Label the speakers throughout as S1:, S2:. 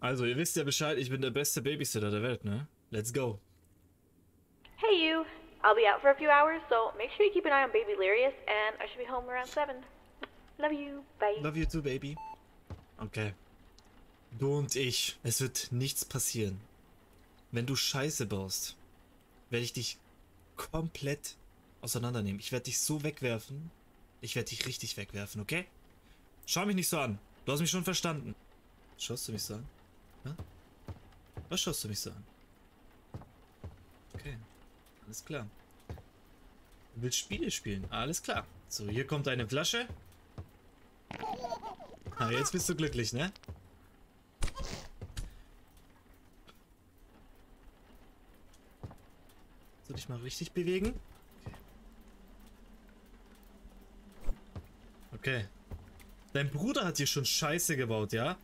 S1: Also, ihr wisst ja Bescheid, ich bin der beste Babysitter der Welt, ne? Let's go.
S2: Hey you, I'll be out for a few hours, so make sure you keep an eye on Baby Larius, and I should be home around 7. Love you, bye.
S1: Love you too, baby. Okay. Du und ich. Es wird nichts passieren. Wenn du Scheiße baust, werde ich dich komplett auseinandernehmen. Ich werde dich so wegwerfen. Ich werde dich richtig wegwerfen, okay? Schau mich nicht so an. Du hast mich schon verstanden. Schaust du mich so an? Ja? Was schaust du mich so an? Okay, alles klar. Du willst Spiele spielen? Alles klar. So, hier kommt eine Flasche. Ah, jetzt bist du glücklich, ne? Soll ich mal richtig bewegen? Okay. Dein Bruder hat hier schon Scheiße gebaut, ja?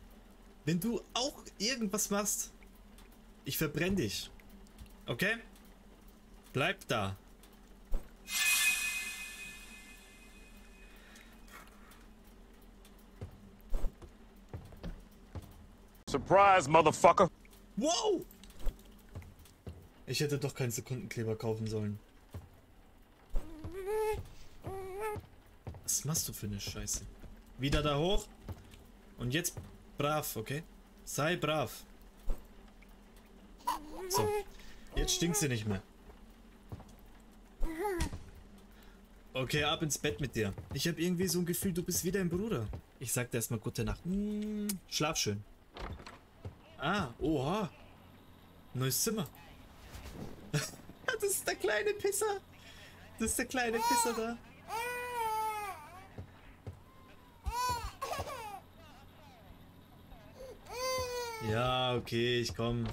S1: Wenn du auch irgendwas machst, ich verbrenne dich. Okay? Bleib da.
S3: Surprise, motherfucker.
S1: Wow! Ich hätte doch keinen Sekundenkleber kaufen sollen. Was machst du für eine Scheiße? Wieder da hoch. Und jetzt brav, okay? Sei brav. So. Jetzt stinkt sie nicht mehr. Okay, ab ins Bett mit dir. Ich habe irgendwie so ein Gefühl, du bist wie dein Bruder. Ich sag dir erstmal gute Nacht. Mm, schlaf schön. Ah, oha. Neues Zimmer. das ist der kleine Pisser. Das ist der kleine Pisser da. Ja, okay, ich komm.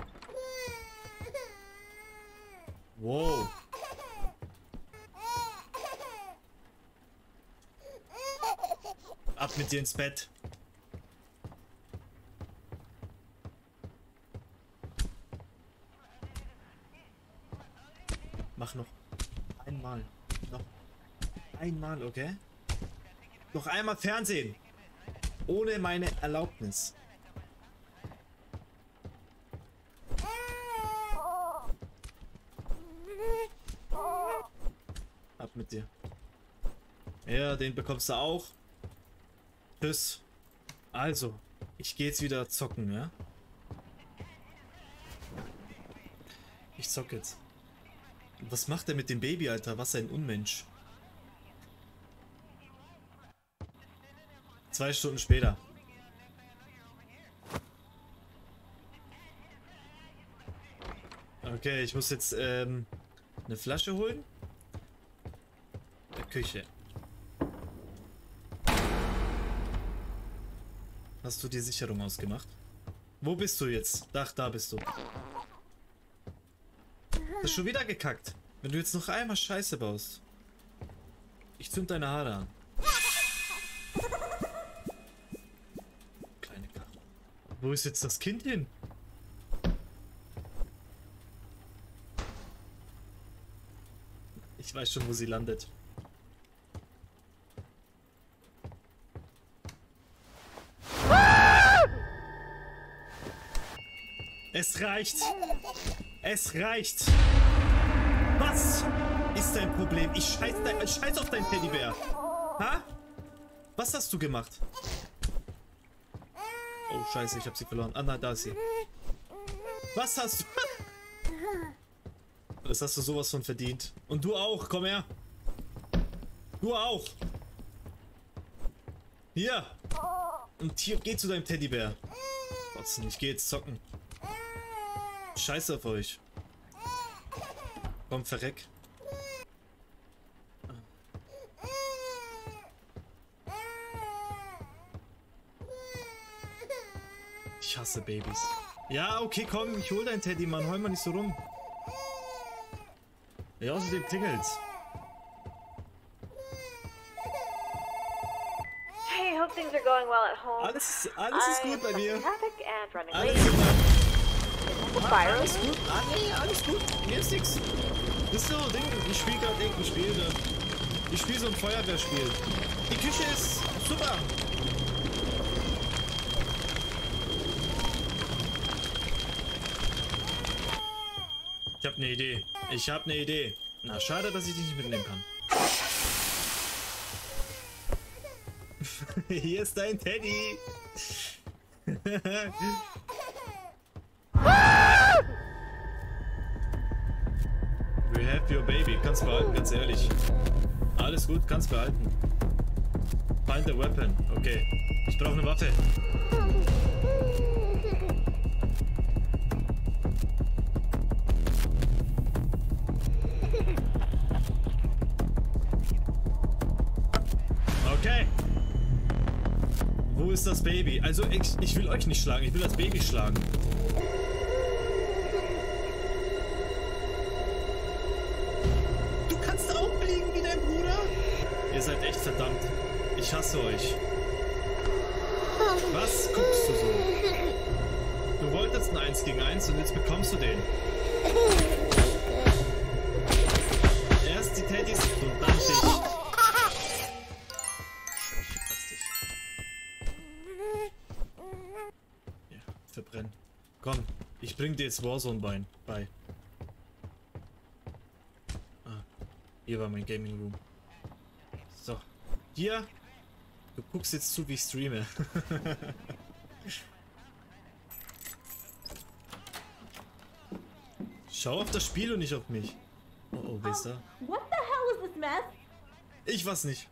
S1: Wow. Ab mit dir ins Bett. Mach noch einmal. Noch einmal, okay? Noch einmal Fernsehen. Ohne meine Erlaubnis. Ab mit dir. Ja, den bekommst du auch. Tschüss. Also, ich gehe jetzt wieder zocken, ja? Ich zock jetzt. Was macht er mit dem Baby, Alter? Was ein Unmensch. Zwei Stunden später. Okay, ich muss jetzt ähm, eine Flasche holen. Der Küche. Hast du die Sicherung ausgemacht? Wo bist du jetzt? Ach, da bist du. Das ist schon wieder gekackt. Wenn du jetzt noch einmal Scheiße baust. Ich zünd deine Haare an. Kleine Kacke. Wo ist jetzt das Kind hin? Ich weiß schon, wo sie landet. Es reicht. Es reicht. Was ist dein Problem? Ich scheiß, dein, ich scheiß auf dein Teddybär. Ha? Was hast du gemacht? Oh, scheiße, ich hab sie verloren. Ah, nein, da ist sie. Was hast du... Das hast du sowas von verdient. Und du auch, komm her. Du auch. Hier. Und hier, geh zu deinem Teddybär. Trotzdem, ich geh jetzt zocken. Scheiße auf euch. Komm, verreck. Ich hasse Babys. Ja, okay, komm, ich hol dein Teddy, Mann. Heul mal nicht so rum. Ja, außerdem tingelt's.
S2: Hey, hope things are going well at home.
S1: Alles, alles ist gut bei mir. Alles
S2: late.
S1: gut.
S2: Byron.
S1: Alles gut. Ah, nee, alles gut. Mir ist nix. Das ist Ding. Ich spiele gerade irgendein Spiel, ne? Ich spiele so ein Feuerwehrspiel. Die Küche ist super. Ich habe eine Idee. Ich habe eine Idee. Na, schade, dass ich dich nicht mitnehmen kann. Hier ist dein Teddy. We have your baby. Kannst behalten, ganz ehrlich. Alles gut, kannst behalten. Find a weapon. Okay. Ich brauche eine Waffe. Okay. Wo ist das Baby? Also ich, ich will euch nicht schlagen, ich will das Baby schlagen. Ihr seid echt verdammt. Ich hasse euch. Was guckst du so? Du wolltest ein 1 gegen 1 und jetzt bekommst du den. Erst die Teddys und dann dich. Ja, verbrenn. Komm, ich bring dir jetzt Warzone bei. bei. Ah, hier war mein Gaming Room. Hier. Du guckst jetzt zu, wie ich streame. Schau auf das Spiel und nicht auf mich. Oh, oh, wer ist da?
S2: What the hell is this mess?
S1: Ich weiß nicht.